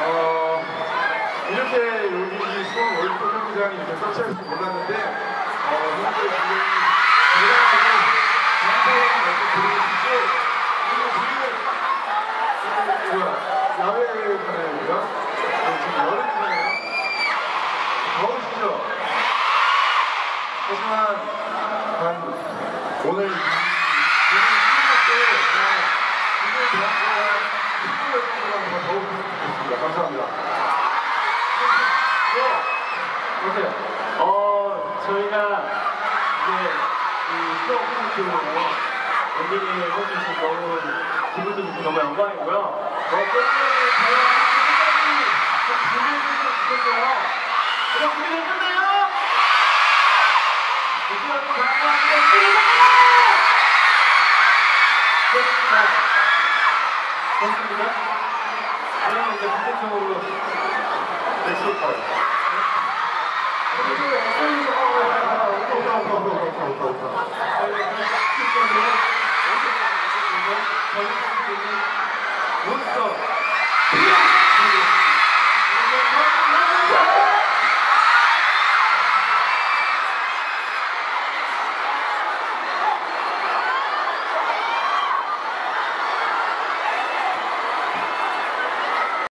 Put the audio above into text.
어 이렇게 여기 이 수원 월드컵 경기장이 이렇게 설치할 줄 몰랐는데 어 현재 지금 대단하게 감사하는 말씀 드리고 싶고 그리고 지금 뭐야 야외잖아요 지금 여름이잖아요 더우시죠? 하지만 한 오늘 이 오늘 끝날 때 그냥 이걸 대학교한 10분 정도만 더 더우셨으면 좋겠습니다. 감사합니다. 보세요. 어, 저희가 이제 이 수업 콘서트로 엔딩을 해주셔서 너무 기분도 좋고 너무 영광이고요. 다양한 끝까지 준비해주셨으면 좋겠어요. 그럼 준비됐나요? 이주하고 감사합니다. 됐습니다. 됐습니다. 그러면 이제 본격적으로 넥스 파이. 몬스터